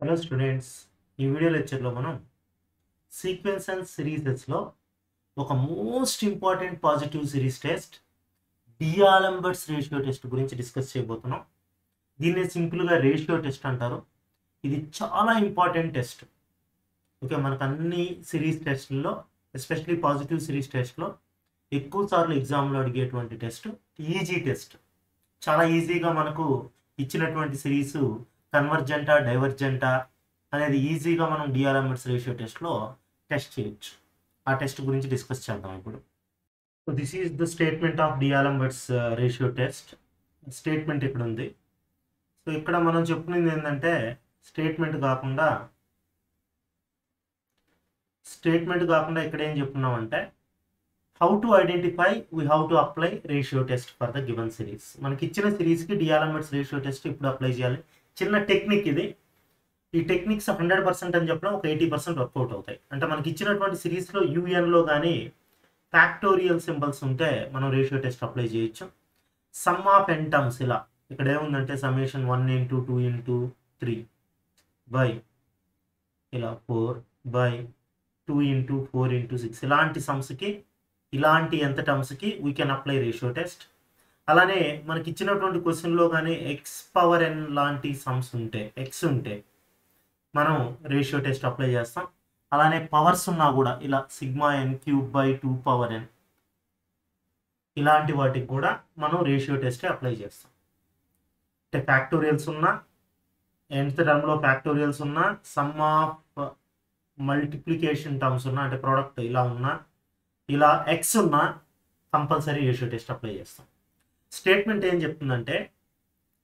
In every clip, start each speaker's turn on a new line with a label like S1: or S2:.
S1: Hello students ఈ video లెక్చర్లో మనం సీక్వెన్స్ అండ్ సిరీసెస్లో ఒక most important positive series test D'Alembert's ratio test గురించి డిస్కస్ చేయబోతున్నాం. దీన్నే సింపుల్గా రేషియో టెస్ట్ అంటారు. ఇది చాలా ఇంపార్టెంట్ టెస్ట్ ఓకే మనకు అన్ని సిరీస్ టెస్ట్లో ఎస్పెషలీ పాజిటివ్ సిరీస్ టెస్ట్లో ఎక్కువ సార్లు ఎగ్జామ్లో అడిగేటువంటి టెస్ట్ ఈజీ టెస్ట్ చాలా ఈజీగా మనకు ఇచ్చినటువంటి సిరీస్ కన్వర్జెంటా డైవర్జెంటా అనేది ఈజీగా మనం డిఆర్ఎంఎస్ రేషియో టెస్ట్లో టెస్ట్ చేయొచ్చు. ఆ టెస్ట్ గురించి డిస్కస్ చేద్దాం ఇప్పుడు. So this is the statement of D'Alembert's ratio test statement ఇక్కడ ఉంది. సో ఇక్కడ మనం చెప్పుకునేది ఏంటంటే స్టేట్మెంట్ కాకుండా స్టేట్మెంట్ కాకుండా ఇక్కడ ఏం చెప్తున్నామంటే how to identify we how to apply ratio test for the given series మనకి ఇచ్చిన సిరీస్కి డిఆర్ఎంఎస్ రేషియో టెస్ట్ ఇప్పుడు అప్లై చేయాలి. చిన్న టెక్నిక్ ఇది. ఈ టెక్నిక్స్ హండ్రెడ్ పర్సెంట్ అని చెప్పడం ఒక ఎయిటీ పర్సెంట్ వర్కౌట్ అవుతాయి. అంటే మనకి ఇచ్చినటువంటి సిరీస్లో యూఎన్లో కానీ ఫ్యాక్టోరియల్ సింబల్స్ ఉంటే మనం రేషియో టెస్ట్ అప్లై చేయొచ్చు. సమ్ ఆఫ్ ఎన్ టర్మ్స్ ఇలా. ఇక్కడ ఏముందంటే summation one into two into three. By. ఇలా four. By. Two into four into six. ఇలాంటి సమ్స్కి ఇలాంటి ఎంత టర్మ్స్కి we can apply ratio test అలానే మనకి ఇచ్చినటువంటి క్వశ్చన్లో కానీ ఎక్స్ పవర్ ఎన్ లాంటి సమ్స్ ఉంటే ఎక్స్ ఉంటే మనం రేషియో టెస్ట్ అప్లై చేస్తాం. అలానే పవర్స్ ఉన్నా కూడా ఇలా sigma N cube by two power N ఇలాంటి వాటికి కూడా మనం రేషియో టెస్ట్ అప్లై చేస్తాం. అంటే ఫ్యాక్టోరియల్స్ ఉన్నా ఎంత టర్మ్లో ఫ్యాక్టోరియల్స్ ఉన్నా సమ్ ఆఫ్ మల్టిప్లికేషన్ టర్మ్స్ ఉన్నా అంటే ప్రోడక్ట్ ఇలా ఉన్నా ఇలా ఎక్స్ ఉన్నా కంపల్సరీ రేషియో టెస్ట్ అప్లై చేస్తాం. స్టేట్మెంట్ ఏం చెప్తుందంటే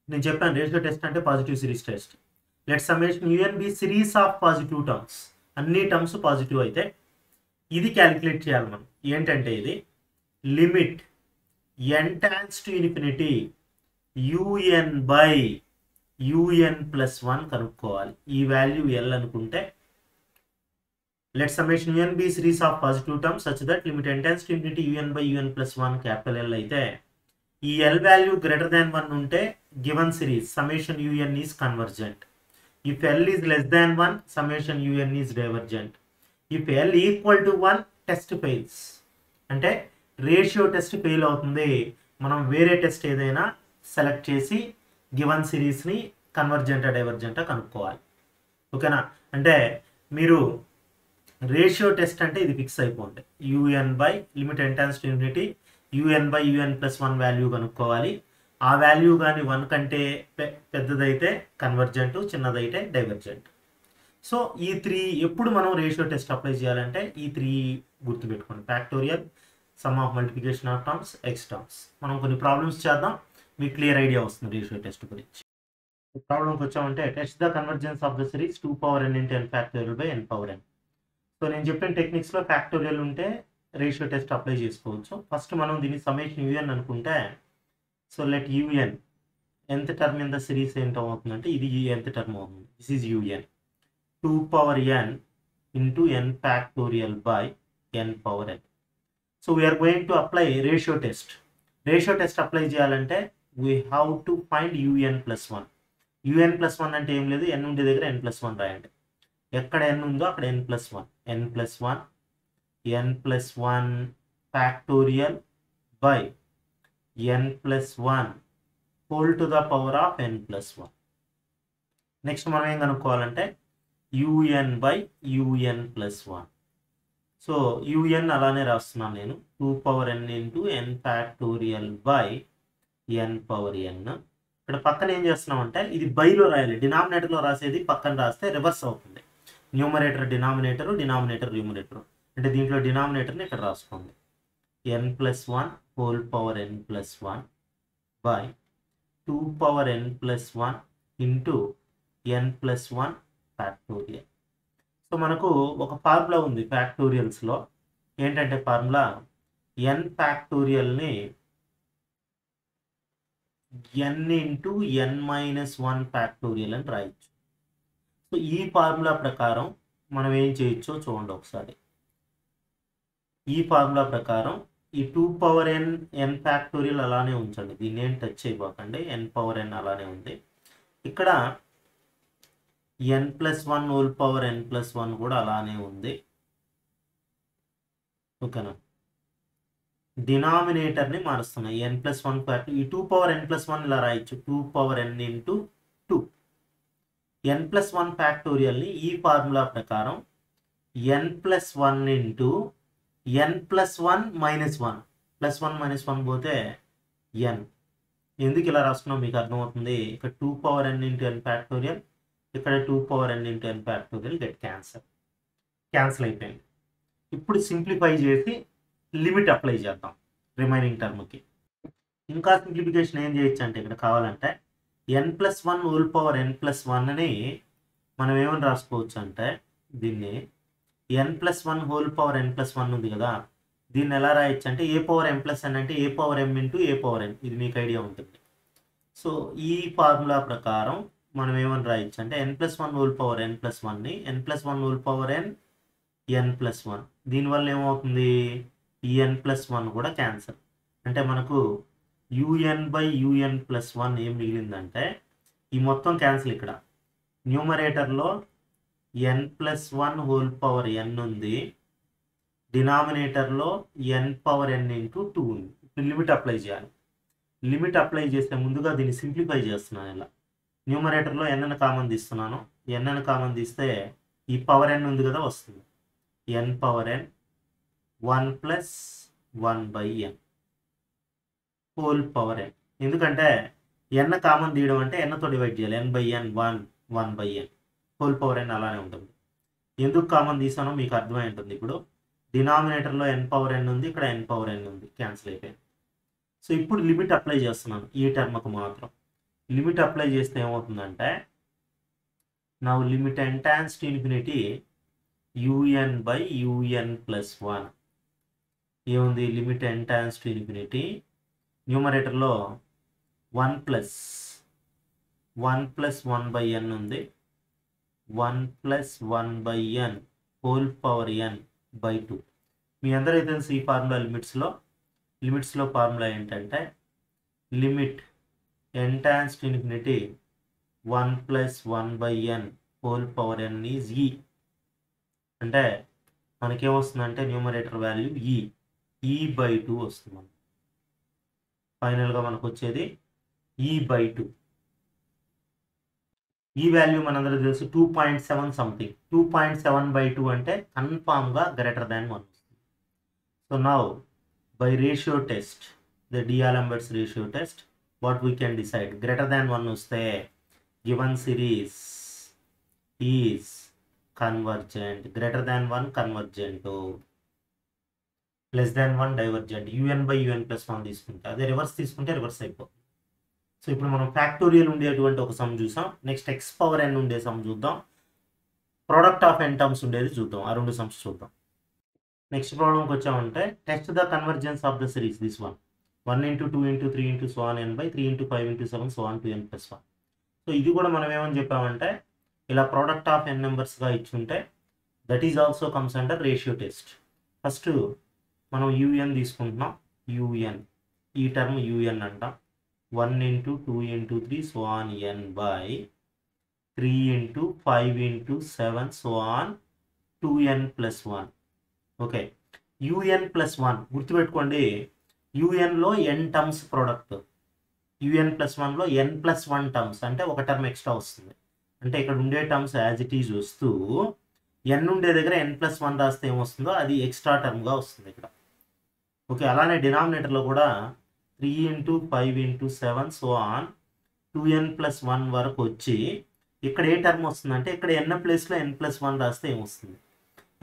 S1: నేను చెప్పాను రేషియో టెస్ట్ అంటే positive series test. Let summation U N be series of positive terms అన్ని టర్మ్స్ పాజిటివ్ అయితే ఇది క్యాలిక్యులేట్ చేయాలి మనం. ఏంటంటే ఇది? Limit N tends to infinity U N by U N plus one కనుక్కోవాలి. ఈ వాల్యూ ఎల్ అనుకుంటే let summation un be series of positive terms such that limit N tends to infinity un by un plus 1 capital L అయితే ఈ L value greater than one ఉంటే given series summation U N is convergent if L is less than one summation U N is divergent if L equal to one test fails అంటే ratio test fail అవుతుంది. మనం వేరే test ఏదైనా select చేసి given సిరీస్ని కన్వర్జెంటా డైవర్జెంటా కనుక్కోవాలి. ఓకేనా అంటే మీరు రేషియో టెస్ట్ అంటే ఇది ఫిక్స్ అయిపోండి U N by limit N tends to unity U N by U N plus one value కనుక్కోవాలి. ఆ వాల్యూ కానీ వన్ కంటే పెద్దదైతే కన్వర్జెంట్ చిన్నదైతే డైవర్జెంట్ సో ఈ త్రీ ఎప్పుడు మనం రేషియో టెస్ట్ అప్లై చేయాలంటే ఈ త్రీ గుర్తుపెట్టుకోండి. Factorial sum of multiplication of terms X terms మనం కొన్ని ప్రాబ్లమ్స్ చేద్దాం. మీకు క్లియర్ ఐడియా వస్తుంది రేషియో టెస్ట్ గురించి. ప్రాబ్లంకి వచ్చామంటే test the convergence of the series two power N into N factorial by N power N so నేను చెప్పిన టెక్నిక్స్లో ఫ్యాక్టోరియల్ ఉంటే రేషియో టెస్ట్ అప్లై చేసుకోవచ్చు. ఫస్ట్ మనం దీన్ని సమేషన్ యూఎన్ అనుకుంటే సో లెట్ యూఎన్ ఎంత టర్మ్ ఇన్ ద సిరీస్ ఏంటో అవుతుందంటే ఇది ఎంత టర్మ్ అవుతుంది. This is U N two power N into N factorial by N power N. So we are going to apply ratio test. Ratio test apply చేయాలంటే we have to find U N plus one U N plus one అంటే ఏం లేదు ఎన్ ఉండే దగ్గర n plus one రాయండి. ఎక్కడ ఎన్ ఉందో అక్కడ N plus one N plus one N plus one factorial by N plus one whole to the power of N plus one next మనం ఏం కనుక్కోవాలంటే U N by U N plus one so U N అలానే రాస్తున్నాను నేను. Two power N into N factorial by N power N ఇక్కడ పక్కన ఏం చేస్తున్నామంటే ఇది బైలో రాయాలి. డినామినేటర్లో రాసేది పక్కన రాస్తే రివర్స్ అవుతుంది. న్యూమరేటర్ డినామినేటర్ డినామినేటర్ న్యూమరేటర్ అంటే దీంట్లో డినామినేటర్ని ఇక్కడ రాసుకోండి. N plus one whole power N plus one by two power N plus one into N plus one factorial. So మనకు ఒక ఫార్ములా ఉంది ఫ్యాక్టోరియల్స్లో. ఏంటంటే ఫార్ములా? ఎన్ ఫ్యాక్టోరియల్ని N into N minus one factorial అని రాయొచ్చు. సో ఈ ఫార్ములా ప్రకారం మనం ఏం చేయొచ్చో చూడండి ఒకసారి. ఈ ఫార్ములా ప్రకారం ఈ two power N N factorial అలానే ఉంచండి. దీన్ని ఏం టచ్ చేయబోకండి. ఎన్ పవర్ ఎన్ అలానే ఉంది. ఇక్కడ N plus one whole power N plus one కూడా అలానే ఉంది. ఓకేనా? డినామినేటర్ని మారుస్తున్నాయి ఎన్ ప్లస్ వన్ ఫ్యాక్టర్ ఈ two power N plus one ఇలా రాయొచ్చు. Two power N into two. N plus one ఫ్యాక్టోరియల్ని ఈ ఫార్ములా ప్రకారం N plus one into N plus one minus one plus one minus one పోతే ఎన్ ఎందుకు ఇలా రాసుకున్నాం? మీకు అర్థమవుతుంది. ఇక్కడ two power N into N factorial ఇక్కడ two power N into N factorial get cancel cancel అయిపోయింది. ఇప్పుడు సింప్లిఫై చేసి లిమిట్ అప్లై చేద్దాం. రిమైనింగ్ టర్మ్కి ఇంకా సింప్లిఫికేషన్ ఏం చేయొచ్చు అంటే ఇక్కడ కావాలంటే N plus one whole power N plus one అని మనం ఏమని రాసుకోవచ్చు అంటే దీన్ని N plus one whole power N plus one ఉంది కదా దీన్ని ఎలా రాయొచ్చు అంటే ఏ పవర్ ఎం ప్లస్ ఎన్ అంటే A power M into A power N ఇది మీకు ఐడియా ఉంటుంది. సో ఈ ఫార్ములా ప్రకారం మనం ఏమని రాయొచ్చు అంటే N plus one whole power N plus వన్ని N plus one whole power N N plus one దీనివల్ల ఏమవుతుంది? ఈ ఎన్ ప్లస్ వన్ కూడా క్యాన్సల్ అంటే మనకు U N by U N plus one ఏం మిగిలిందంటే ఈ మొత్తం క్యాన్సిల్ ఇక్కడ. న్యూమరేటర్లో N plus one whole power N ఉంది. డినామినేటర్లో N power N into two ఉంది. ఇప్పుడు లిమిట్ అప్లై చేయాలి. లిమిట్ అప్లై చేస్తే ముందుగా దీన్ని సింప్లిఫై చేస్తున్నాను ఇలా. న్యూమరేటర్లో ఎన్ఎన్ కామన్ తీస్తున్నాను. ఎన్ఎన్ కామన్ తీస్తే ఈ పవర్ ఎన్ ఉంది కదా వస్తుంది. N power N one plus one by N whole power N ఎందుకంటే ఎన్ కామన్ తీయడం అంటే ఎన్తో డివైడ్ చేయాలి. N by N one one by N whole power N అలానే ఉంటుంది. ఎందుకు కామన్ తీసానో మీకు అర్థమై ఉంటుంది ఇప్పుడు డినామినేటర్లో ఎన్ పవర్ ఎన్ ఉంది ఇక్కడ ఎన్ పవర్ ఎన్ ఉంది క్యాన్సిల్ అయిపోయింది. సో ఇప్పుడు లిమిట్ అప్లై చేస్తున్నాను ఈ టర్మ్కు మాత్రం. లిమిట్ అప్లై చేస్తే ఏమవుతుందంటే నా limit N tends to infinity U N by U N plus one ఏముంది? Limit N tends to infinity న్యూమరేటర్లో one plus one plus one by N ఉంది. One plus one by N whole power N by two. మీ అందరికీ తెలుసు ఈ formula లిమిట్స్లో లిమిట్స్లో formula ఏంటంటే limit N tends to infinity one plus one by N whole power N is E. అంటే మనకేమొస్తుందంటే numerator value ఈ ఈ బై టూ వస్తుంది. మనకు ఫైనల్గా మనకు వచ్చేది ఈ బై టూ. ఈ వాల్యూ మనందరూ తెలుసు two point seven something two point seven by two అంటే కన్ఫామ్గా గ్రేటర్ దాన్ వన్ వస్తుంది so now by ratio test the D'Alembert's ratio test what we can decide greater than one వస్తే given series is convergent greater than one convergent less than one divergent U N by U N plus one తీసుకుంటే అదే reverse తీసుకుంటే reverse అయిపోతుంది. So ఇప్పుడు మనం factorial ఉండేటువంటి ఒక some చూసాం. నెక్స్ట్ ఎక్స్ పవర్ ఎన్ ఉండే సమ్ చూద్దాం. ప్రోడక్ట్ ఆఫ్ ఎన్ టర్మ్స్ ఉండేది చూద్దాం. ఆ రెండు సమ్స్ చూద్దాం. నెక్స్ట్ ప్రాబ్లంకి వచ్చామంటే test the convergence of the series this one one into two into three into so on N by three into five into seven so on two N plus one so ఇది కూడా మనం ఏమని చెప్పామంటే ఇలా product of ఎన్ నెంబర్స్గా ఇచ్చుంటే that is also comes under ratio test first మనం UN తీసుకుంటున్నాం. UN ఈ టర్మ్ యూఎన్ అంటాం. One into two into three so N by three into five into seven so two N plus one. Okay. U N plus one. గుర్తుపెట్టుకోండి. యూఎన్లో N terms product. U N plus వన్లో ఎన్ plus one terms. అంటే ఒక term extra వస్తుంది. అంటే ఇక్కడ ఉండే terms as it is వస్తూ ఎన్ ఉండే దగ్గర ఎన్ ప్లస్ వన్ రాస్తే ఏమొస్తుందో అది ఎక్స్ట్రా టర్మ్గా వస్తుంది ఇక్కడ. ఓకే. అలానే డినామినేటర్లో కూడా three into five into seven so on two N plus one వరకు వచ్చి ఇక్కడ ఏ టర్మ్ వస్తుందంటే ఇక్కడ ఎన్ ప్లేస్లో ఎన్ ప్లస్ వన్ రాస్తే ఏమొస్తుంది?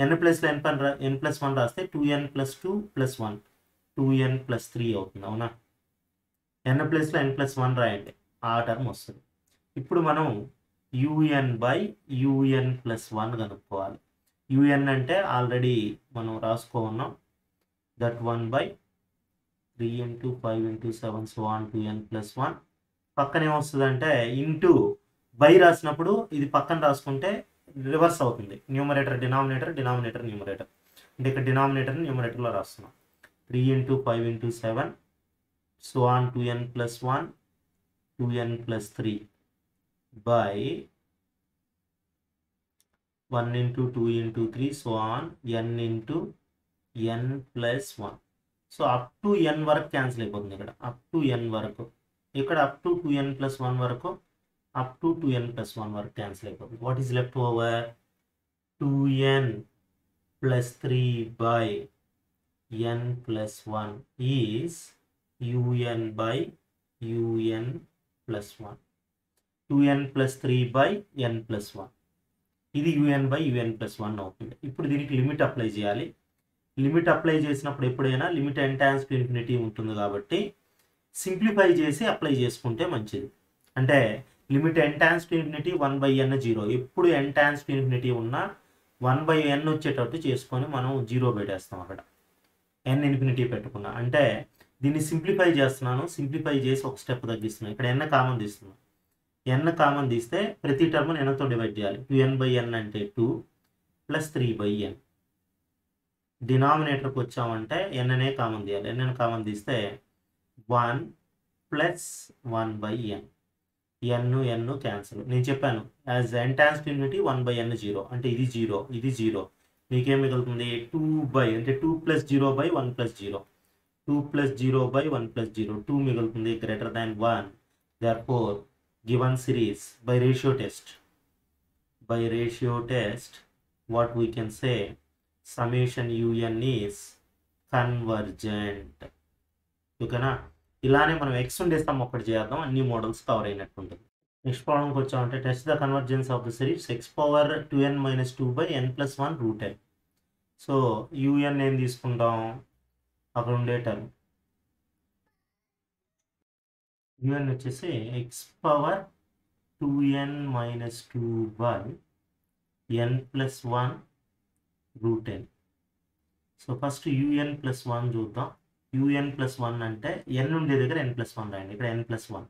S1: ఎన్ ప్లేస్లో ఎన్ పన్ ఎన్ ప్లస్ వన్ రాస్తే two N plus two plus one two N plus three అవుతుంది అవునా? ఎన్ ప్లేస్లో ఎన్ ప్లస్ వన్ రాయండి ఆ టర్మ్ వస్తుంది. ఇప్పుడు మనం U N by U N plus one కనుక్కోవాలి. యూఎన్ అంటే ఆల్రెడీ మనం రాసుకో ఉన్నాం. That one by three into five into seven so one two N plus one పక్కన ఏమొస్తుందంటే ఇంటూ బై రాసినప్పుడు ఇది పక్కన రాసుకుంటే రివర్స్ అవుతుంది. న్యూమరేటర్ డినామినేటర్ డినామినేటర్ న్యూమరేటర్ అంటే ఇక్కడ డినామినేటర్ న్యూమరేటర్లో రాస్తున్నాం. Three into five into seven so on two N plus one two N plus three by one into two into three so on N into N plus one so up to N వరకు cancel అయిపోతుంది ఇక్కడ. Up to ఎన్ వరకు. ఇక్కడ up to two N plus one వరకు up to two N plus one వరకు cancel అయిపోతుంది. What is left over two N plus three by N plus one is U N by U N plus one two N plus three by N plus one ఇది U N by U N plus one అవుతుంది. ఇప్పుడు దీనికి limit apply చేయాలి. Limit apply చేసినప్పుడు ఎప్పుడైనా limit N times to infinity ఉంటుంది కాబట్టి simplify చేసి అప్లై చేసుకుంటే మంచిది. అంటే limit N times to infinity one by N zero. ఎప్పుడు ఎన్ టైమ్స్ టు ఇన్ఫినిటీ ఉన్నా వన్ బై ఎన్ వచ్చేటట్టు చేసుకొని మనం జీరో పెట్టేస్తాం అక్కడ. ఎన్ ఇన్ఫినిటీ పెట్టుకున్నా. అంటే దీన్ని సింప్లిఫై చేస్తున్నాను. సింప్లిఫై చేసి ఒక స్టెప్ తగ్గిస్తున్నాను ఇక్కడ ఎన్ కామన్ తీస్తున్నాను ఎన్ కామన్ తీస్తే ప్రతి టర్మ్ ఎన్తో డివైడ్ చేయాలి. టూ ఎన్ బై ఎన్ అంటే two plus three by n డినామినేటర్కి వచ్చామంటే ఎన్ఎన్ఏ కామన్ తీయాలి. ఎన్ఎన్ కామన్ తీస్తే one plus one by n. N n cancel. నేను చెప్పాను as n tends unity one by n zero. అంటే ఇది జీరో ఇది జీరో. మీకేం మిగులుతుంది? టూ బై అంటే two plus zero by one plus zero. Two plus zero by one plus zero. Two మిగులుతుంది greater than one. Therefore given series by ratio test by ratio test what we can say summation u n is convergent ఓకేనా? ఇలానే మనం X ఉండేస్తాం ఒకటి చేద్దాం అన్ని models cover అయినట్టు ఉంటుంది next ప్రాబ్లంకి వచ్చామంటే test the convergence of the series x power two n minus two by n plus one root n so u n ఏం తీసుకుంటాం? అక్కడ ఉండే టర్మ్ యూఎన్ వచ్చేసి x power two n minus two by n plus one root n so first u n plus one చూద్దాం. U n plus one అంటే ఎన్ ఉండే దగ్గర n plus one రాయండి. ఇక్కడ ఎన్ ప్లస్ వన్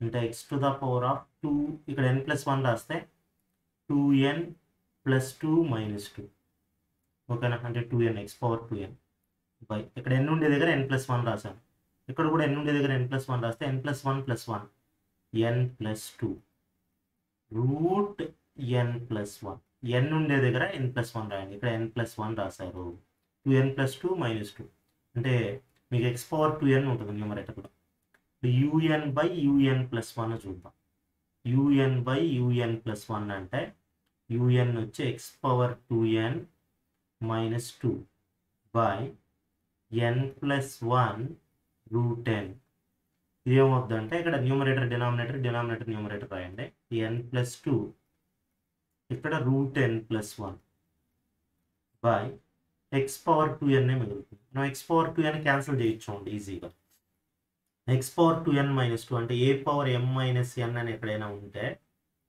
S1: అంటే x to the power of two ఇక్కడ ఎన్ plus one రాస్తే two n plus two minus two ఓకేనా అంటే two n x power two n by ఇక్కడ ఎన్ ఉండే దగ్గర ఎన్ ప్లస్ వన్ రాశాను. ఇక్కడ కూడా ఎన్ ఉండే దగ్గర ఎన్ ప్లస్ వన్ రాస్తే n plus one plus one n plus two root n plus one n ఉండే దగ్గర ఎన్ ప్లస్ వన్ రాయండి. ఇక్కడ ఎన్ ప్లస్ వన్ రాశారు. Two n plus two minus two అంటే మీకు ఎక్స్ పవర్ టూ ఎన్ ఉంటుంది న్యూమరేటర్లో u n by u n plus one చూద్దాం. U n by u n plus one అంటే యూఎన్ వచ్చి x power two n minus two by n plus one root n ఇదేమవుద్దంటే ఇక్కడ numerator denominator denominator numerator రాయండి. N plus two ఇక్కడ root n plus one by x power two n మిగులుతుంది. మనం x power two n cancel చేయొచ్చు ఈజీగా x power two n minus two అంటే ఏ power ఎం minus ఎన్ అని ఎక్కడైనా ఉంటే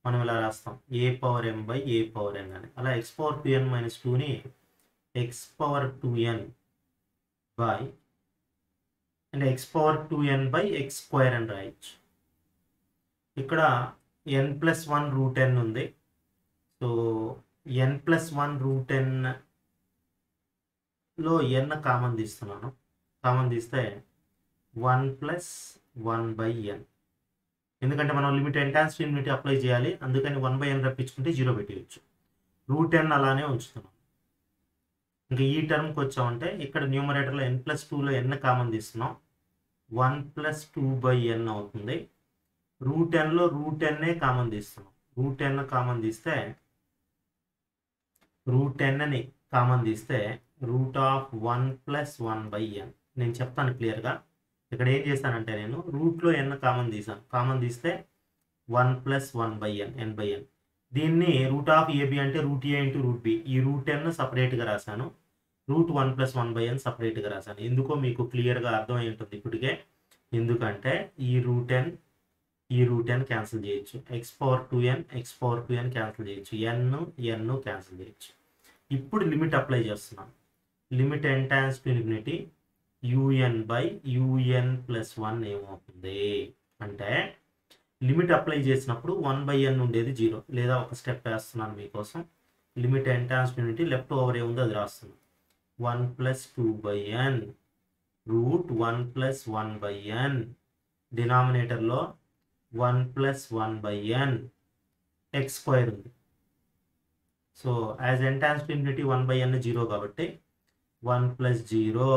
S1: మనం ఇలా రాస్తాం. A power m by a power n అని. అలా x power two n minus టూని x power two n by అంటే x power two n by x square అని రాయొచ్చు. ఇక్కడ n plus one root n ఉంది. So n plus one root ఎన్లో n common తీస్తున్నాను. Common తీస్తే one plus one by n ఎందుకంటే మనం limit n tends limit apply చేయాలి. అందుకని వన్ బై ఎన్ రప్పించుకుంటే జీరో పెట్టేయచ్చు. రూట్ ఎన్ అలానే ఉంచుతున్నాం. ఇంకా ఈ టర్మ్కి వచ్చామంటే ఇక్కడ న్యూమరేటర్లో ఎన్ ప్లస్ టూలో ఎన్ కామన్ తీస్తున్నాం. One plus two by n అవుతుంది. రూట్ ఎన్లో రూట్ ఎన్నే కామన్ తీస్తున్నాం. రూట్ ఎన్ కామన్ తీస్తే రూట్ ఎన్ని కామన్ తీస్తే root of one plus one by n నేను చెప్తాను క్లియర్గా. ఇక్కడ ఏం చేశానంటే నేను రూట్లో ఎన్ కామన్ తీసాను కామన్ తీస్తే one plus one by n n by n దీన్ని రూట్ ఆఫ్ ఏబి అంటే root a into root b ఈ రూట్ ఎన్ సపరేట్గా రాశాను. Root one plus one by n సపరేట్గా రాశాను. ఎందుకో మీకు క్లియర్గా అర్థమై ఉంటుంది ఇప్పటికే. ఎందుకంటే ఈ రూట్ ఎన్ ఈ రూట్ ఎన్ క్యాన్సిల్ చేయొచ్చు. X power two n x power two n cancel చేయొచ్చు. ఎన్ ఎన్ క్యాన్సిల్ చేయొచ్చు. ఇప్పుడు లిమిట్ అప్లై చేస్తున్నాను. Limit n tends to infinity u n by u n plus one ఏమవుతుంది? అంటే limit apply చేసినప్పుడు one by n ఉండేది zero. లేదా ఒక స్టెప్ వేస్తున్నాను మీకోసం. Limit n tends to infinity left over ఏముంది అది రాస్తున్నాను. One plus two by n root one plus one by n డినామినేటర్లో one plus one by n x square ఉంది. So as n tends to infinity one by n zero కాబట్టి one plus zero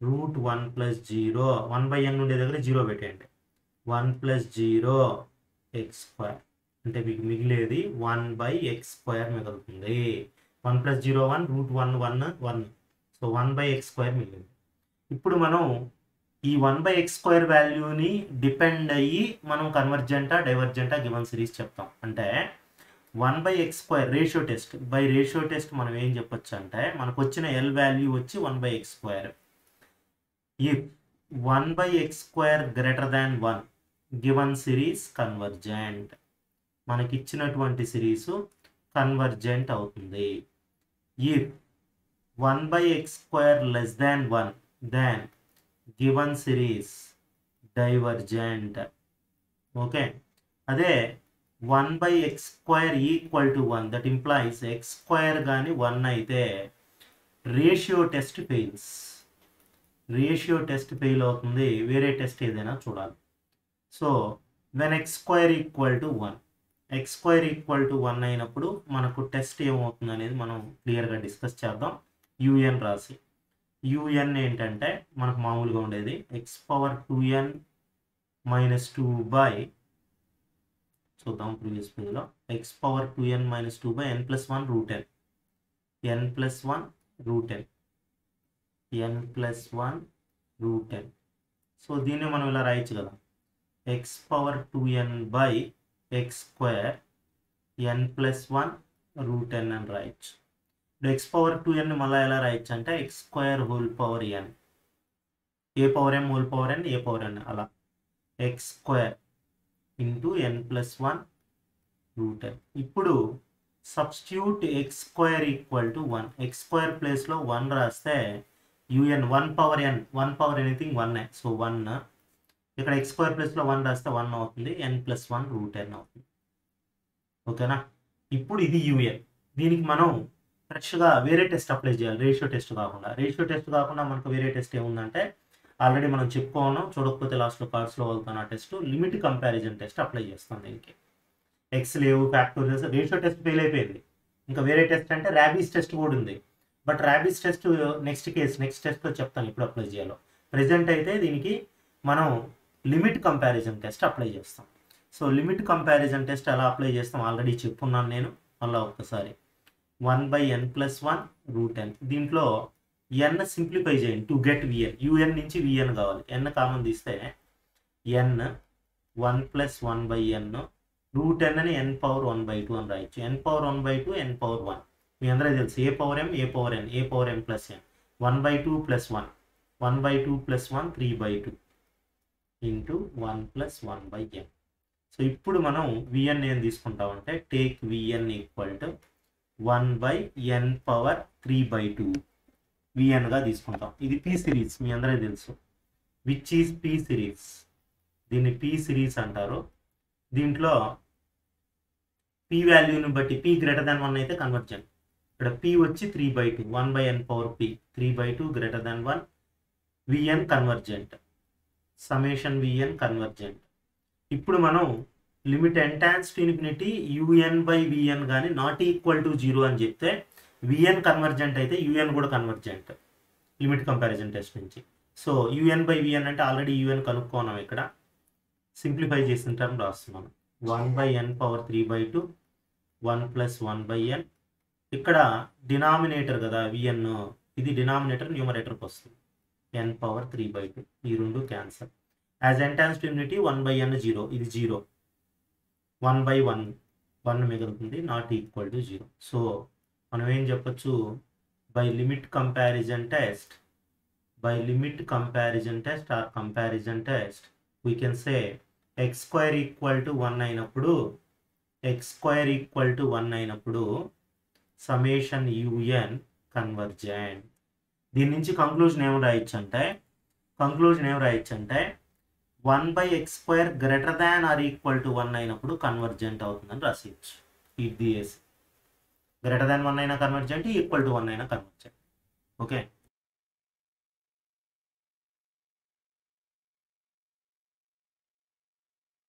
S1: root one plus zero one by n ఉండే దగ్గర zero పెట్టేయండి. One plus zero x square అంటే మీకు మిగిలేది one by x square మిగులుతుంది. One plus zero one root one one one so one by x square మిగిలింది. ఇప్పుడు మనం ఈ వన్ బై ఎక్స్ స్క్వేర్ వాల్యూని డిపెండ్ అయ్యి మనం కన్వర్జెంటా డైవర్జెంటా గివన్ సిరీస్ చెప్తాం. అంటే one by x square ratio test. By ratio test మనం ఏం చెప్పొచ్చు అంటే మనకు వచ్చిన ఎల్ వాల్యూ వచ్చి one by x square. If one by x square greater than one given series convergent. మనకి ఇచ్చినటువంటి సిరీస్ కన్వర్జెంట్ అవుతుంది. If one by x square less than one then given series divergent. Okay? అదే one by x square equal to one. That implies x square కానీ one అయితే ratio test fails. Ratio test fail అవుతుంది. వేరే test ఏదైనా చూడాలి. So when x square equal to one. X square equal to one అయినప్పుడు మనకు test ఏమవుతుంది అనేది మనం క్లియర్గా డిస్కస్ చేద్దాం. యూఎన్ రాసి. యూఎన్ ఏంటంటే మనకు మామూలుగా ఉండేది. X power two n minus two by చూద్దాం ప్రీవియస్ పేజ్లో x power two n minus two by n plus one root n n plus one root n n plus one root n so దీన్ని మనం ఇలా రాయొచ్చు కదా. X power two n by x square n plus one root n అని రాయొచ్చు. ఇప్పుడు X power two ఎన్ మళ్ళీ ఎలా రాయొచ్చు అంటే x square whole power n a power m whole power n a power n అలా. X square into n plus one root n ఇప్పుడు substitute x square equal to one x square ప్లేస్లో one రాస్తే u n one power n one power anything one so one ఇక్కడ x square ప్లేస్లో one రాస్తే one అవుతుంది. N plus one root n అవుతుంది. ఓకేనా ఇప్పుడు ఇది యూఎన్ దీనికి మనం ఫ్రెష్గా వేరే టెస్ట్ అప్లై చేయాలి. రేషియో టెస్ట్ కాకుండా. రేషియో టెస్ట్ కాకుండా మనకు వేరే టెస్ట్ ఏముందంటే ఆల్రెడీ మనం చెప్పుకున్నాం చూడకపోతే లాస్ట్లో కార్డ్స్లో వెళ్తాను ఆ test limit comparison test apply చేస్తాం దీనికి. ఎక్స్ లేవు ఫ్యాక్టోరియల్స్ రేషియో టెస్ట్ ఫెయిల్ అయిపోయింది? ఇంకా వేరే టెస్ట్ అంటే ర్యాబీస్ టెస్ట్ కూడా ఉంది. But Raabe's test next case next టెస్ట్లో చెప్తాను ఇప్పుడు అప్లై చేయాలో. ప్రజెంట్ అయితే దీనికి మనం లిమిట్ కంపారిజన్ టెస్ట్ అప్లై చేస్తాం. సో లిమిట్ కంపారిజన్ టెస్ట్ ఎలా అప్లై చేస్తాం? ఆల్రెడీ చెప్పున్నాను నేను. మళ్ళీ ఒక్కసారి one by n plus one root n దీంట్లో ఎన్ సింప్లిఫై చేయండి to get v n u n నుంచి విఎన్ కావాలి. ఎన్ కామన్ తీస్తే n one plus one by n root n అని n power one by two అని రాయొచ్చు. N power one by two n power one మీ అందరూ తెలుసు. A power m a power n a power m plus n one by two plus one one by two plus one three by two into one plus one by n so ఇప్పుడు మనం v n ఏం తీసుకుంటామంటే take v n equal to one by n power three by two విఎన్గా తీసుకుంటాం. ఇది p series మీ అందరికీ తెలుసు. Which is p series దీన్ని p series అంటారు. దీంట్లో పి వాల్యూని బట్టి పి గ్రేటర్ దాన్ వన్ అయితే కన్వర్జెంట్ ఇక్కడ పి వచ్చి three by two one by n power p three by two greater than one v n convergent summation v n convergent ఇప్పుడు మనం limit n tends to infinity u n by v n కానీ not equal to zero అని చెప్తే v n convergent అయితే u n కూడా convergent limit comparison test నుంచి. So u n by v n అంటే already u n కనుక్కున్నాం ఇక్కడ. సింప్లిఫై చేసిన టర్మ్ రాస్తున్నాను. One by n power three by two one plus one by n ఇక్కడ డినామినేటర్ కదా విఎన్ ఇది డినామినేటర్ న్యూమరేటర్కి వస్తుంది. N power three by two ఈ రెండు cancel as n to unity one by n zero ఇది zero one by one one మిగులుతుంది not equal to zero so మనం ఏం చెప్పచ్చు? By limit comparison test by limit comparison test or comparison test we can say x square equal to one అయినప్పుడు x square equal to one అయినప్పుడు summation u n convergent దీని నుంచి conclusion ఏం రాయొచ్చు అంటే కంక్లూజన్ ఏం రాయొచ్చు అంటే one by x square greater than or equal to one అయినప్పుడు కన్వర్జెంట్ అవుతుందని రాసేయచ్చు. ఇది గ్రేటర్ దాన్ వన్ అయినా చేయండి ఈక్వల్ టు వన్ అయినా కన్వర్జెంట్ ఓకే